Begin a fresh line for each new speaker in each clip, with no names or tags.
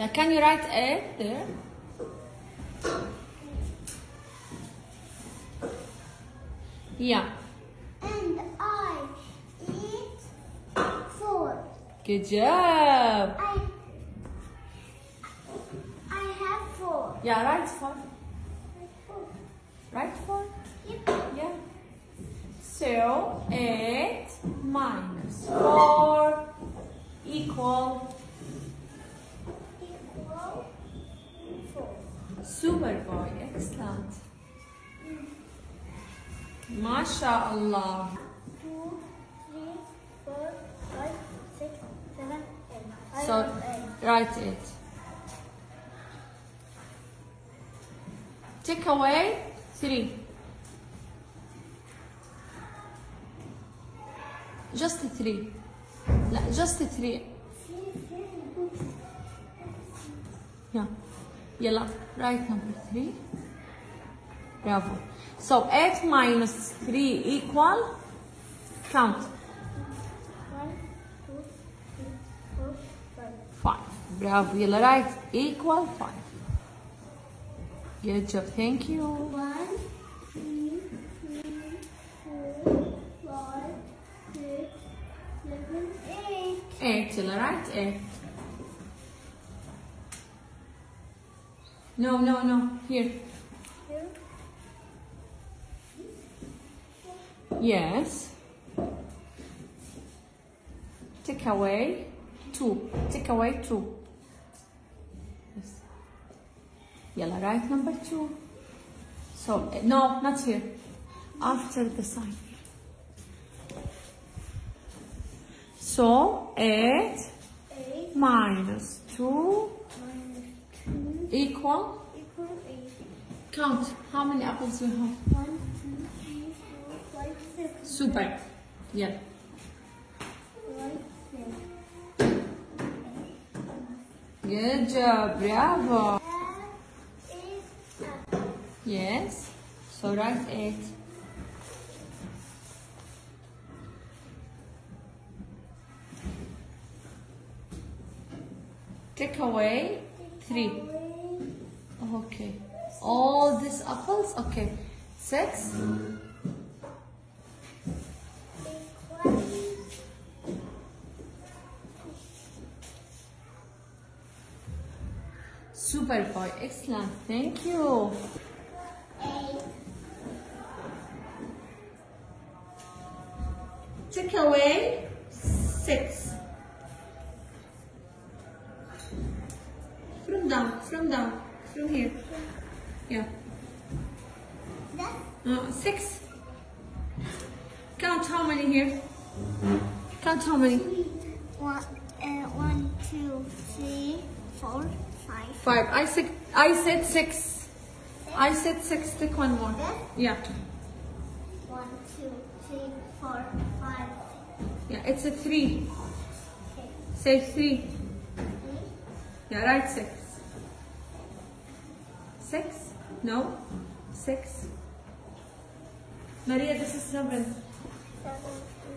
Yeah, can you write eight there? Yeah,
And I eat four.
good job.
I I have four.
Yeah, write four. Write four.
Yep.
Yeah. So, 8 minus 4 equal
Equal four.
Super boy. Excellent. MashaAllah.
Two, three, four, five, six, seven, eight.
So, write it. Take away 3. Just 3. لا just 3. Yeah. Yellow write number three. Bravo. So 8 minus 3 equal, count. 5. Bravo, Yellow right. Equal 5. Good job, thank you.
One two three four five six seven eight.
8. Yellow right? 8. No, no, no. Here.
Here.
Yes. Take away 2. Take away 2. Yes. Yalla, write number 2. So, eh, no, not here. After the sign. So, 8
Eight
minus
minus two
equal.
equal eight.
Count. How many apples you have?
One, two, three, four, five, six.
Super. Yeah. Good job. Bravo.
That is apple.
Yes. So write 8. Take away 3. Okay. All these apples? Okay. 6. Super boy. Excellent. Thank you. Take away 6. Uh, 6. Count how many here? Count how many?
three. One, uh, one, two, three, four, five.
Five. I said I said six. I said six. Take one more. Yeah.
One, two, three, four, five,
Yeah. It's a three.
six,
Say three.
eight.
Yeah. Right. Six. Six. No. Six. Maria, this is seven.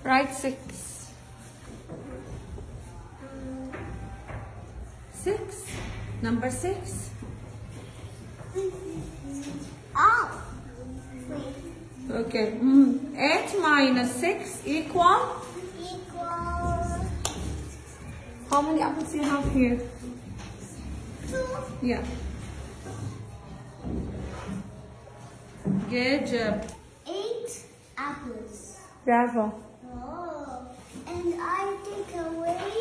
Right. Six. Six. Number six.
Oh.
Okay. Mm. Eight minus six equal.
Equal
How many apples you have here?
two.
Yeah. Good job.
Apples.
Bravo.
Oh. And I take away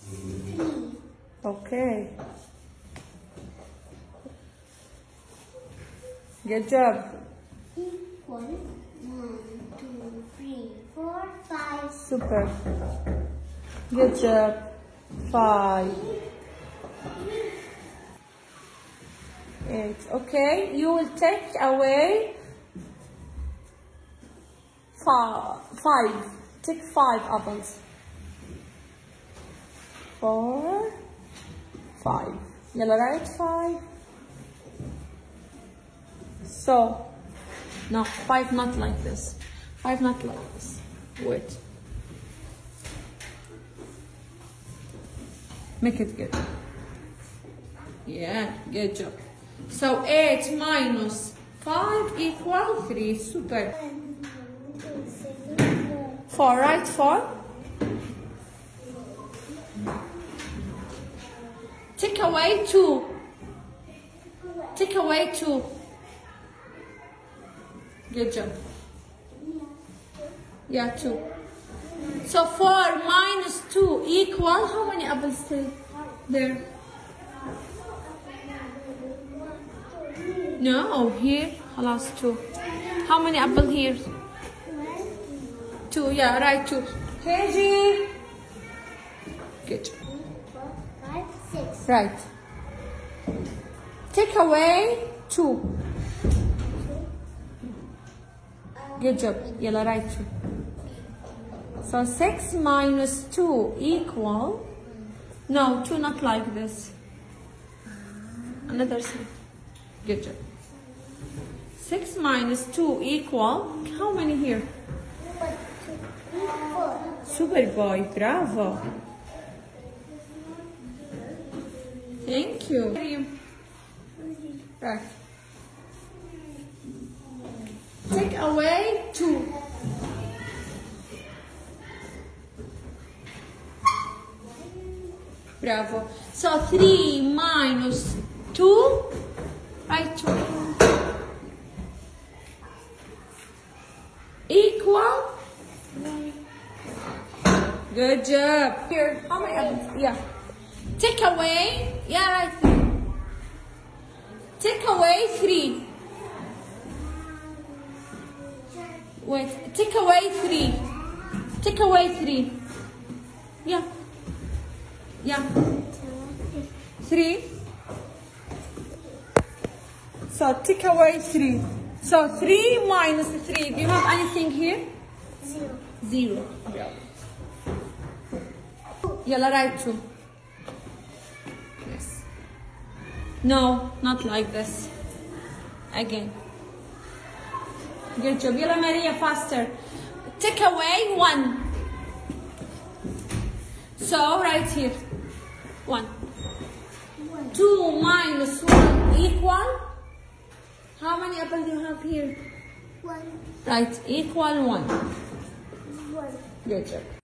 three.
Okay. Good job.
Equal one, two, three, four, five.
Super. Good job. Five. Eight. Okay. You will take away five. Five. Take five apples. Four. Five. Yellow right? Five. So, no, five not like this. Five not like this. Wait. Make it good. Yeah, good job. So 8 minus 5 equal 3. Super. For right for take away two. Take away two. Good job. Yeah, two. So 4 minus 2 equal, how many apples stay there? No, here, last 2. How many apples here? Two, yeah, right, two. KG. Good.
Four, five, six.
Right. Take away two. Good job. Yellow, right, two. So six minus two equal. No, two not like this. Another three. Good job. Six minus two equal. How many here?
One, two, three, four.
Super boy, bravo. Thank you. Take away two. Bravo. So three minus two, right? Two. Good job. Here, how many? Yeah. Take away. Yeah, right. Take away three. Wait. Take away three. Take away three. Yeah. Yeah. Three. So take away three. So three minus three. Do you have anything here?
Zero.
Zero. Yalla, write two. Yes. No, not like this. Again. Good job. Yalla, Maria, faster. Take away one. So, right here. One.
One.
Two minus one equal. How many apples do you have here?
One.
Right, equal one.
One.
Good job.